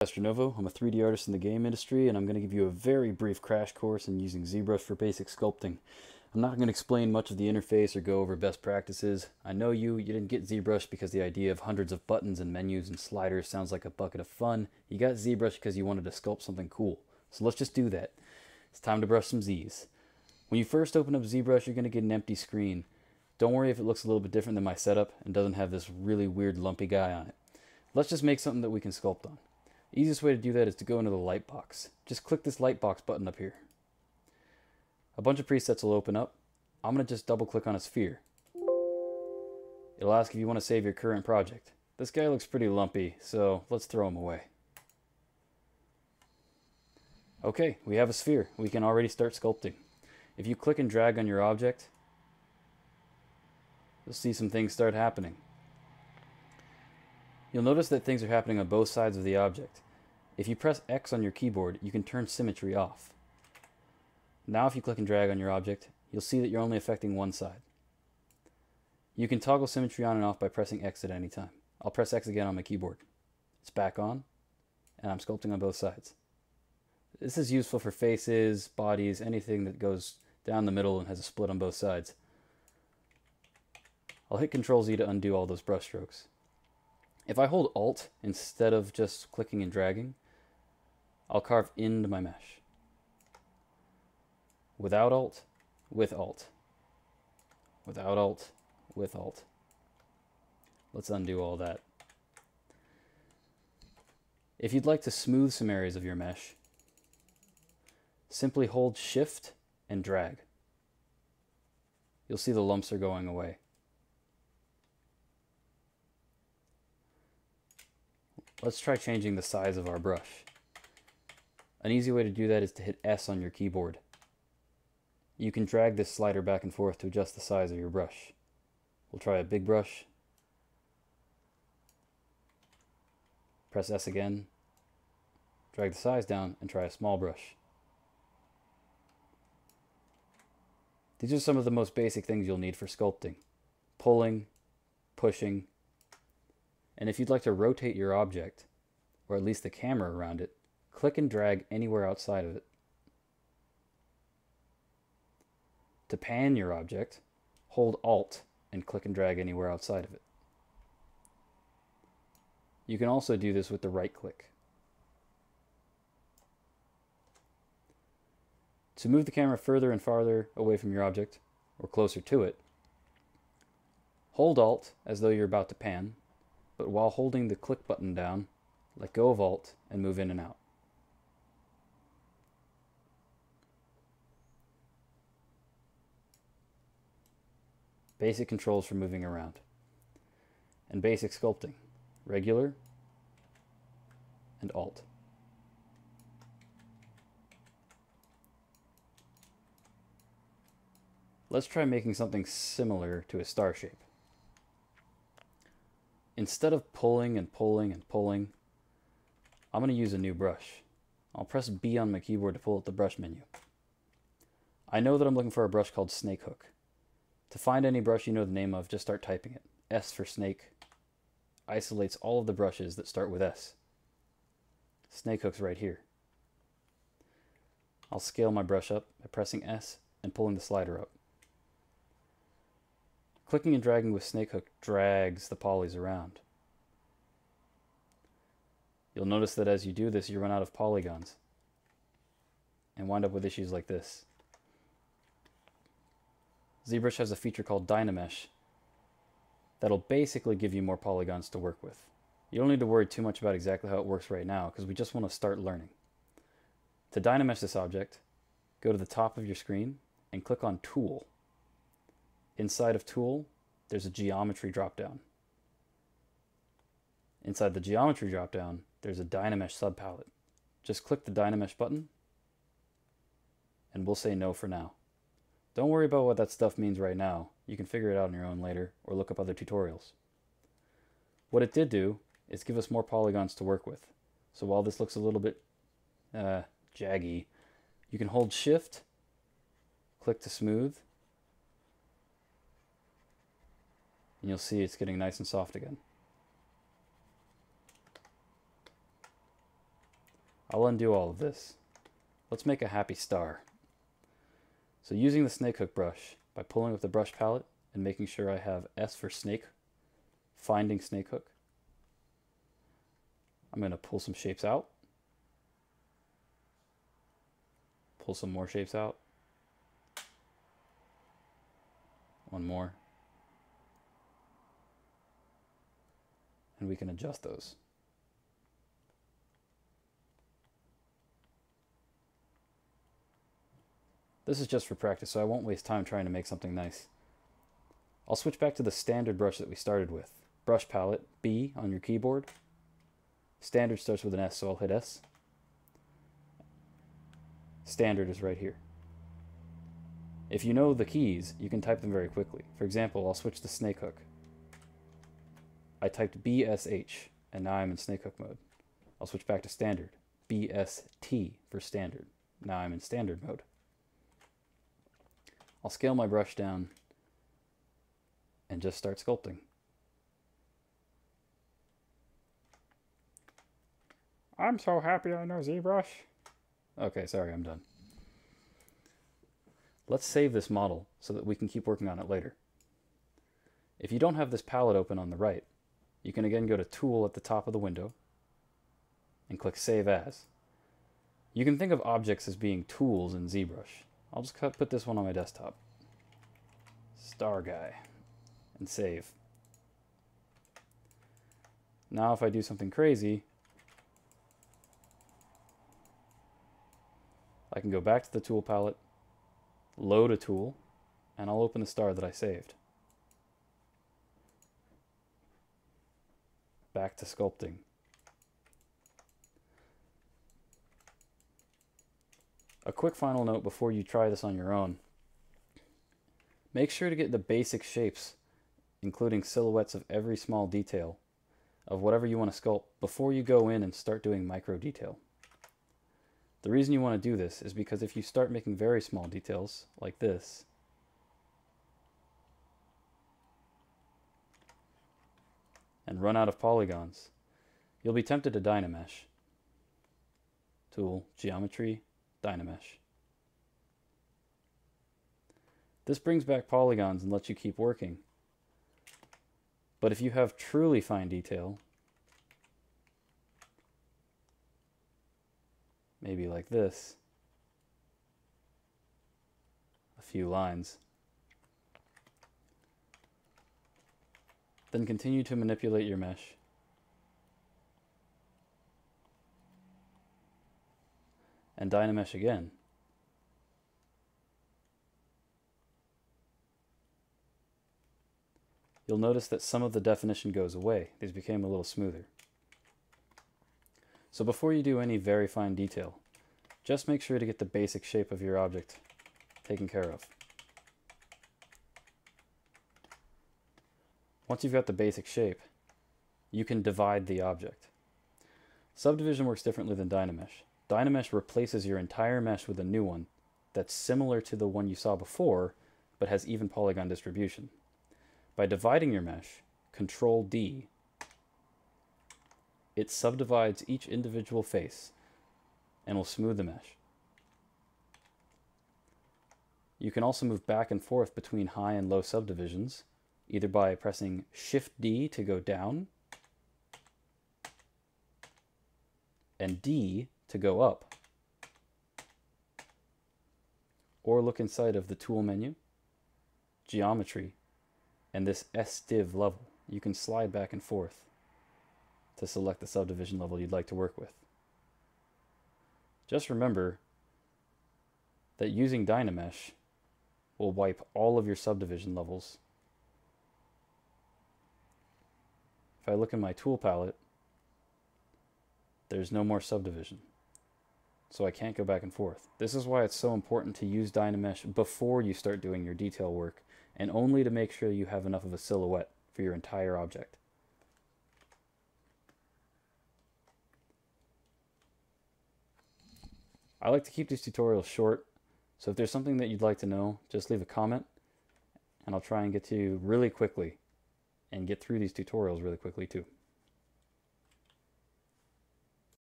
I'm a 3D artist in the game industry, and I'm going to give you a very brief crash course in using ZBrush for basic sculpting. I'm not going to explain much of the interface or go over best practices. I know you, you didn't get ZBrush because the idea of hundreds of buttons and menus and sliders sounds like a bucket of fun. You got ZBrush because you wanted to sculpt something cool. So let's just do that. It's time to brush some Z's. When you first open up ZBrush, you're going to get an empty screen. Don't worry if it looks a little bit different than my setup and doesn't have this really weird lumpy guy on it. Let's just make something that we can sculpt on. Easiest way to do that is to go into the lightbox. Just click this lightbox button up here. A bunch of presets will open up. I'm going to just double click on a sphere. It'll ask if you want to save your current project. This guy looks pretty lumpy, so let's throw him away. Okay, we have a sphere. We can already start sculpting. If you click and drag on your object, you'll see some things start happening. You'll notice that things are happening on both sides of the object. If you press X on your keyboard, you can turn symmetry off. Now if you click and drag on your object, you'll see that you're only affecting one side. You can toggle symmetry on and off by pressing X at any time. I'll press X again on my keyboard. It's back on, and I'm sculpting on both sides. This is useful for faces, bodies, anything that goes down the middle and has a split on both sides. I'll hit Control Z to undo all those brush strokes. If I hold Alt instead of just clicking and dragging, I'll carve into my mesh. Without Alt, with Alt. Without Alt, with Alt. Let's undo all that. If you'd like to smooth some areas of your mesh, simply hold Shift and drag. You'll see the lumps are going away. Let's try changing the size of our brush. An easy way to do that is to hit S on your keyboard. You can drag this slider back and forth to adjust the size of your brush. We'll try a big brush. Press S again. Drag the size down and try a small brush. These are some of the most basic things you'll need for sculpting. Pulling, pushing, and if you'd like to rotate your object, or at least the camera around it, click and drag anywhere outside of it. To pan your object, hold Alt and click and drag anywhere outside of it. You can also do this with the right click. To move the camera further and farther away from your object, or closer to it, hold Alt as though you're about to pan, but while holding the click button down, let go of Alt and move in and out. Basic controls for moving around. And basic sculpting. Regular and Alt. Let's try making something similar to a star shape instead of pulling and pulling and pulling, I'm going to use a new brush. I'll press B on my keyboard to pull up the brush menu. I know that I'm looking for a brush called Snake Hook. To find any brush you know the name of, just start typing it. S for snake isolates all of the brushes that start with S. Snake Hook's right here. I'll scale my brush up by pressing S and pulling the slider up. Clicking and dragging with snake hook drags the polys around. You'll notice that as you do this, you run out of polygons and wind up with issues like this. ZBrush has a feature called Dynamesh that'll basically give you more polygons to work with. You don't need to worry too much about exactly how it works right now because we just want to start learning. To Dynamesh this object, go to the top of your screen and click on Tool. Inside of Tool, there's a Geometry dropdown. Inside the Geometry dropdown, there's a Dynamesh subpalette. Just click the Dynamesh button, and we'll say no for now. Don't worry about what that stuff means right now. You can figure it out on your own later, or look up other tutorials. What it did do is give us more polygons to work with. So while this looks a little bit uh, jaggy, you can hold Shift, click to smooth, and you'll see it's getting nice and soft again. I'll undo all of this. Let's make a happy star. So using the snake hook brush, by pulling up the brush palette and making sure I have S for snake, finding snake hook, I'm going to pull some shapes out, pull some more shapes out, one more, and we can adjust those. This is just for practice, so I won't waste time trying to make something nice. I'll switch back to the standard brush that we started with. Brush palette, B on your keyboard. Standard starts with an S, so I'll hit S. Standard is right here. If you know the keys, you can type them very quickly. For example, I'll switch to snake hook. I typed BSH, and now I'm in snake hook mode. I'll switch back to standard. BST for standard. Now I'm in standard mode. I'll scale my brush down and just start sculpting. I'm so happy I know ZBrush. Okay, sorry, I'm done. Let's save this model so that we can keep working on it later. If you don't have this palette open on the right, you can again go to Tool at the top of the window and click Save As. You can think of objects as being tools in ZBrush. I'll just cut, put this one on my desktop. Star guy. And save. Now if I do something crazy, I can go back to the tool palette, load a tool, and I'll open the star that I saved. Back to sculpting. A quick final note before you try this on your own. Make sure to get the basic shapes, including silhouettes of every small detail of whatever you want to sculpt before you go in and start doing micro detail. The reason you want to do this is because if you start making very small details, like this, and run out of polygons, you'll be tempted to Dynamesh. Tool, Geometry, Dynamesh. This brings back polygons and lets you keep working. But if you have truly fine detail, maybe like this, a few lines, then continue to manipulate your mesh. and Dynamesh again. You'll notice that some of the definition goes away. These became a little smoother. So before you do any very fine detail, just make sure to get the basic shape of your object taken care of. Once you've got the basic shape, you can divide the object. Subdivision works differently than Dynamesh. Dynamesh replaces your entire mesh with a new one that's similar to the one you saw before, but has even polygon distribution. By dividing your mesh, Control D, it subdivides each individual face and will smooth the mesh. You can also move back and forth between high and low subdivisions, either by pressing Shift D to go down and D to go up. Or look inside of the tool menu, geometry, and this SDiv level. You can slide back and forth to select the subdivision level you'd like to work with. Just remember that using Dynamesh will wipe all of your subdivision levels. If I look in my tool palette, there's no more subdivision so I can't go back and forth. This is why it's so important to use Dynamesh before you start doing your detail work, and only to make sure you have enough of a silhouette for your entire object. I like to keep these tutorials short, so if there's something that you'd like to know, just leave a comment, and I'll try and get to you really quickly, and get through these tutorials really quickly too.